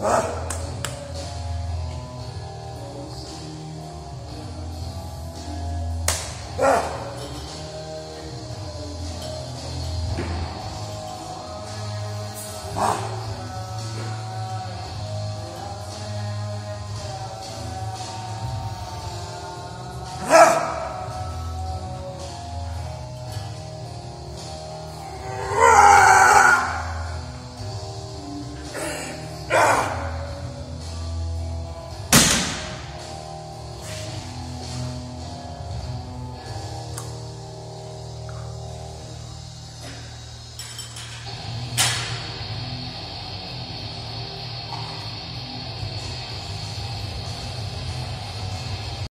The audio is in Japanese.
Ah!